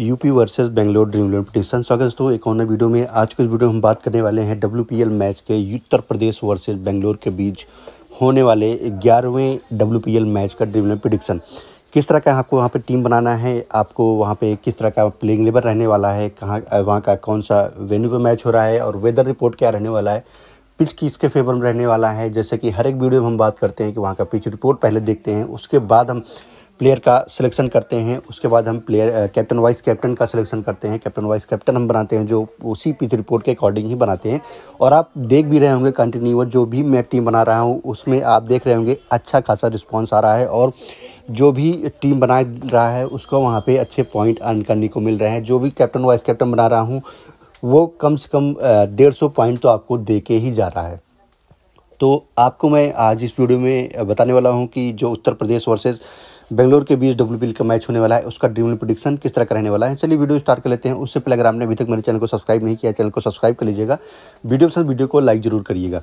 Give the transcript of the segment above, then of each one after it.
UP versus Bangalore dream eleven petition. स्वागत दोस्तों, एक और वीडियो में। आज के वीडियो में हम बात करने वाले हैं डब्ल्यू मैच के उत्तर प्रदेश वर्सेस बेंगलोर के बीच होने वाले ग्यारहवें डब्ल्यू मैच का ड्रीम इलेवन प्रिडिक्शन किस तरह का आपको वहाँ पे टीम बनाना है? आपको वहाँ पे किस तरह का प्लेइंग लेबर रहने वाला है? कहाँ, वहाँ का कौन सा वेन्यू पे मैच हो रहा है? और वेदर रिपोर्ट क्या रहने वाला है? पिच किसके फेवर में रहने वाला है? जैसे कि हर एक वीडियो में हम बात करते हैं कि वहाँ का पिच रिपोर्ट पहले देखते हैं। उसके बाद हम प्लेयर का सिलेक्शन करते हैं, उसके बाद हम प्लेयर कैप्टन वाइस कैप्टन का सिलेक्शन करते हैं। कैप्टन वाइस कैप्टन हम बनाते हैं, जो उसी पिच रिपोर्ट के अकॉर्डिंग ही बनाते हैं। और आप देख भी रहे होंगे कंटिन्यूअर जो भी मैं टीम बना रहा हूँ, उसमें आप देख रहे होंगे अच्छा खासा रिस्पॉन्स आ रहा है और जो भी टीम बना रहा है, उसको वहाँ पर अच्छे पॉइंट अर्न करने को मिल रहे हैं। जो भी कैप्टन वाइस कैप्टन बना रहा हूँ, वो कम से कम डेढ़ सौ पॉइंट तो आपको दे के ही जा रहा है। तो आपको मैं आज इस वीडियो में बताने वाला हूँ कि जो उत्तर प्रदेश वर्सेज बेंगलोर के बीच डब्ल्यू का मैच होने वाला है, उसका ड्रीम प्रोडिक्शन किस तरह का रहने वाला है। चलिए वीडियो स्टार्ट कर लेते हैं। उससे पहले अगर आपने अभी तक मेरे चैनल को सब्सक्राइब नहीं किया, चैनल को सब्सक्राइब कर लीजिएगा। वीडियो पसंद, वीडियो को लाइक ज़रूर करिएगा।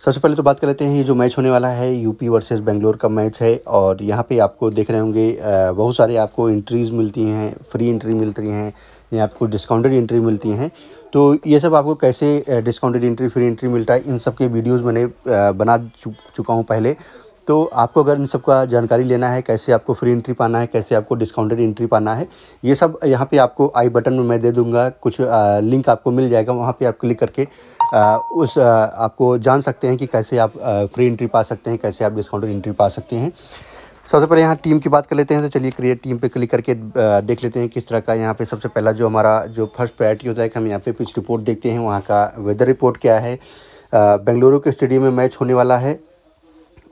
सबसे पहले तो बात कर लेते हैं, ये जो मैच होने वाला है, यूपी वर्सेस बेंगलोर का मैच है और यहाँ पे आपको देख रहे होंगे बहुत सारे आपको एंट्रीज़ मिलती हैं फ्री एंट्री मिलती हैं, या आपको डिस्काउंटेड एंट्री मिलती हैं। तो ये सब आपको कैसे डिस्काउंटेड एंट्री फ्री एंट्री मिलता है, इन सब के वीडियोज़ मैंने बना चुका हूँ पहले। तो आपको अगर इन सब का जानकारी लेना है, कैसे आपको फ्री एंट्री पाना है, कैसे आपको डिस्काउंटेड एंट्री पाना है, ये सब यहाँ पे आपको आई बटन में मैं दे दूँगा, कुछ लिंक आपको मिल जाएगा, वहाँ पे आप क्लिक करके उस आपको जान सकते हैं कि कैसे आप फ्री एंट्री पा सकते हैं, कैसे आप डिस्काउंटेड एंट्री पा सकते हैं। सबसे पहले यहाँ टीम की बात कर लेते हैं तो चलिए क्रिएट टीम पे क्लिक करके देख लेते हैं किस तरह का यहाँ पे सबसे पहला जो हमारा, जो फ़र्स्ट प्रायोरिटी होता है कि हम यहाँ पे पिच रिपोर्ट देखते हैं, वहाँ का वेदर रिपोर्ट क्या है। बेंगलुरु के स्टेडियम में मैच होने वाला है।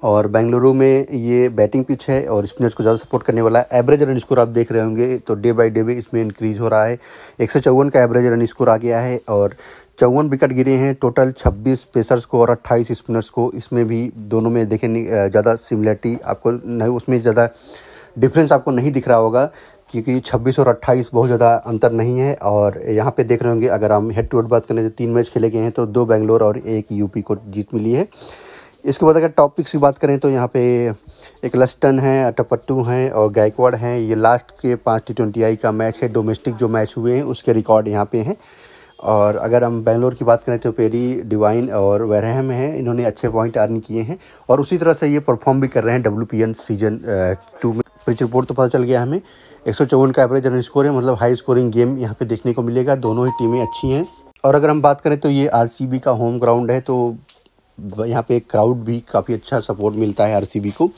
और बेंगलुरु में ये बैटिंग पिच है और स्पिनर्स को ज़्यादा सपोर्ट करने वाला है एवरेज रन स्कोर आप देख रहे होंगे तो डे बाई डे भी इसमें इंक्रीज़ हो रहा है। एक सौ चौवन का एवरेज रन स्कोर आ गया है और चौवन विकेट गिरे हैं। टोटल छब्बीस पेसर्स को और अट्ठाईस स्पिनर्स को इसमें भी दोनों में देखें ज़्यादा सिमिलरिटी आपको नहीं, उसमें ज़्यादा डिफरेंस आपको नहीं दिख रहा होगा, क्योंकि 26 और 28 बहुत ज़्यादा अंतर नहीं है। और यहाँ पे देख रहे होंगे, अगर हम हेड टू हेड बात करें तो तीन मैच खेले गए हैं तो दो बेंगलोर और एक यूपी को जीत मिली है। इसके बाद अगर टॉपिक्स की बात करें तो यहाँ पे एक लस्टन है अटपट्टू हैं और गायकवाड़ हैं। ये लास्ट के पाँच टी ट्वेंटी आई का मैच है डोमेस्टिक जो मैच हुए हैं, उसके रिकॉर्ड यहाँ पे हैं। और अगर हम बेंगलोर की बात करें तो पेरी डिवाइन और वैरहम हैं। इन्होंने अच्छे पॉइंट अर्न किए हैं और उसी तरह से ये परफॉर्म भी कर रहे हैं डब्ल्यूपीएन सीज़न टू में। पिच रिपोर्ट तो पता चल गया हमें। एक सौ चौवन का एवरेज रन स्कोर है मतलब हाई स्कोरिंग गेम यहाँ पे देखने को मिलेगा। दोनों ही टीमें अच्छी हैं। और अगर हम बात करें तो ये आरसीबी का होम ग्राउंड है तो यहाँ पे क्राउड भी काफ़ी अच्छा सपोर्ट मिलता है आरसीबी को।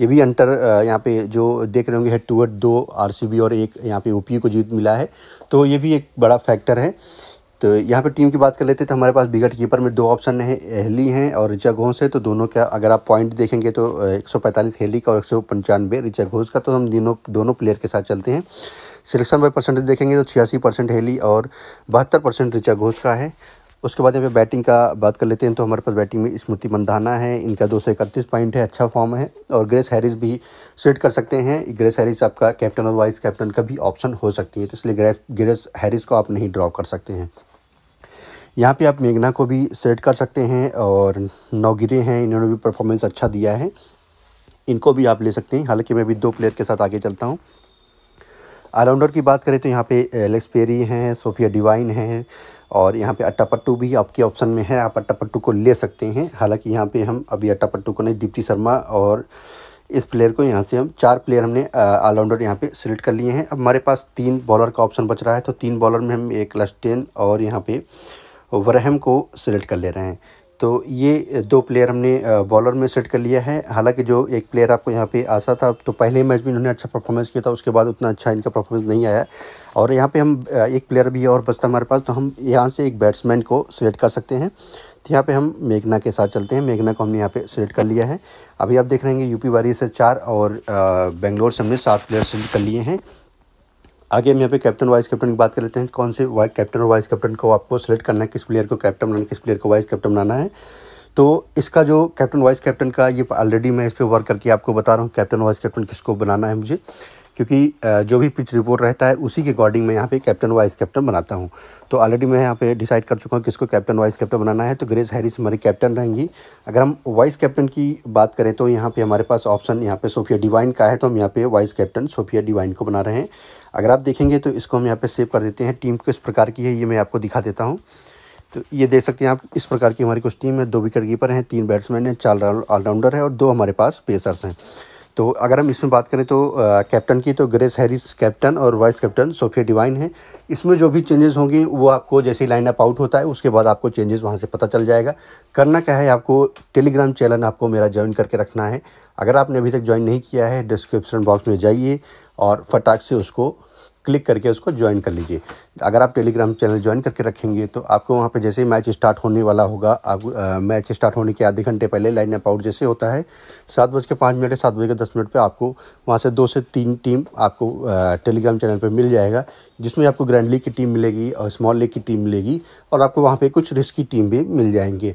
ये भी अंतर यहाँ पे जो देख रहे होंगे हेड टू हेड दो आरसीबी और एक यहाँ पे ओपी को जीत मिला है। तो ये भी एक बड़ा फैक्टर है। तो यहाँ पे टीम की बात कर लेते हैं तो हमारे पास विकेट कीपर में दो ऑप्शन है हेली हैं और रिचा घोष है। तो दोनों का अगर आप पॉइंट देखेंगे तो 145 हेली का और एक सौ पंचानवे रिचा घोष का। तो हम दोनों दोनों प्लेयर के साथ चलते हैं। सिलेक्शन बाई परसेंटेज देखेंगे तो छियासी परसेंट हेली और बहत्तर परसेंट रिचा घोष का है। उसके बाद यहाँ पे बैटिंग का बात कर लेते हैं तो हमारे पास बैटिंग में स्मृति मंदाना है। इनका दो सौ इकतीस पॉइंट है अच्छा फॉर्म है। और ग्रेस हैरिस भी सेट कर सकते हैं। ग्रेस हैरिस आपका कैप्टन और वाइस कैप्टन का भी ऑप्शन हो सकती है तो इसलिए ग्रेस ग्रेस हैरिस को आप नहीं ड्रॉ कर सकते हैं। यहाँ पे आप मेघना को भी सेट कर सकते हैं, और नौगिरे हैं, इन्होंने भी परफॉर्मेंस अच्छा दिया है। इनको भी आप ले सकते हैं। हालाँकि मैं भी दो प्लेयर के साथ आगे चलता हूँ। ऑलराउंडर की बात करें तो यहाँ पे एलेक्स पेरी हैं, सोफिया डिवाइन हैं और यहाँ पे अट्टा पट्टू भी आपके ऑप्शन में है, आप अट्टा पट्टू को ले सकते हैं। हालाँकि यहाँ पे हम अभी अट्टा पट्टू को नहीं, दीप्ति शर्मा और इस प्लेयर को यहाँ से हम चार प्लेयर हमने ऑलराउंडर यहाँ पे सिलेक्ट कर लिए हैं। अब हमारे पास तीन बॉलर का ऑप्शन बच रहा है तो तीन बॉलर में हम एक लस्टेन और यहाँ पे वरहम को सिलेक्ट कर ले रहे हैं। तो ये दो प्लेयर हमने बॉलर में सेट कर लिया है। हालाँकि जो एक प्लेयर आपको यहाँ पे आशा था तो पहले मैच में इन्होंने अच्छा परफॉर्मेंस किया था, उसके बाद उतना अच्छा इनका परफॉर्मेंस नहीं आया। और यहाँ पे हम एक प्लेयर भी और बचता हमारे पास तो हम यहाँ से एक बैट्समैन को सिलेक्ट कर सकते हैं। तो यहाँ पे हम मेघना के साथ चलते हैं। मेघना को हमने यहाँ पे सिलेक्ट कर लिया है। अभी आप देख रहे हैं यूपी वारी से चार और बेंगलोर से हमने सात प्लेयर सिलेक्ट कर लिए हैं। आगे हम यहाँ पे कैप्टन वाइस कैप्टन की बात कर लेते हैं। कौन से कैप्टन और वाइस कैप्टन को आपको सेलेक्ट करना है, किस प्लेयर को कैप्टन बनाना है, किस प्लेयर को वाइस कैप्टन बनाना है। तो इसका जो कैप्टन वाइस कैप्टन का ये ऑलरेडी मैं इस पर वर्क करके आपको बता रहा हूँ कैप्टन वाइस कैप्टन किसको बनाना है मुझे। क्योंकि जो भी पिच रिपोर्ट रहता है, उसी के अकॉर्डिंग मैं यहाँ पे कैप्टन वाइस कैप्टन बनाता हूँ। तो ऑलरेडी मैं यहाँ पे डिसाइड कर चुका हूँ किसको कैप्टन वाइस कैप्टन बनाना है तो ग्रेस हैरिस हमारी कैप्टन रहेंगी। अगर हम वाइस कैप्टन की बात करें तो यहाँ पे हमारे पास ऑप्शन यहाँ पे सोफिया डिवाइन का है तो हम यहाँ पे वाइस कैप्टन सोफिया डिवाइन को बना रहे हैं। अगर आप देखेंगे तो इसको हम यहाँ पे सेव कर देते हैं। टीम किस प्रकार की है, ये मैं आपको दिखा देता हूँ। तो ये देख सकते हैं आप, इस प्रकार की हमारी कुछ टीम है। दो विकेट कीपर हैं, तीन बैट्समैन हैं, चार ऑलराउंडर है और दो हमारे पास पेसर्स हैं। तो अगर हम इसमें बात करें तो कैप्टन की तो ग्रेस हैरिस कैप्टन और वाइस कैप्टन सोफिया डिवाइन है। इसमें जो भी चेंजेस होंगे, वो आपको जैसे ही लाइन अप आउट होता है, उसके बाद आपको चेंजेस वहाँ से पता चल जाएगा। करना क्या है, आपको टेलीग्राम चैनल आपको मेरा ज्वाइन करके रखना है। अगर आपने अभी तक ज्वाइन नहीं किया है डिस्क्रिप्शन बॉक्स में जाइए और फटाक से उसको क्लिक करके उसको ज्वाइन कर लीजिए। अगर आप टेलीग्राम चैनल ज्वाइन करके रखेंगे तो आपको वहाँ पे जैसे ही मैच स्टार्ट होने वाला होगा आप आ, मैच स्टार्ट होने के आधे घंटे पहले लाइन अप आउट जैसे होता है सात बज के पाँच मिनट सात बजे के दस मिनट पर आपको वहाँ से दो से तीन टीम आपको टेलीग्राम चैनल पर मिल जाएगा जिसमें आपको ग्रैंड लीग की टीम मिलेगी और स्मॉल लीग की टीम मिलेगी और आपको वहाँ पर कुछ रिस्की टीम भी मिल जाएँगे।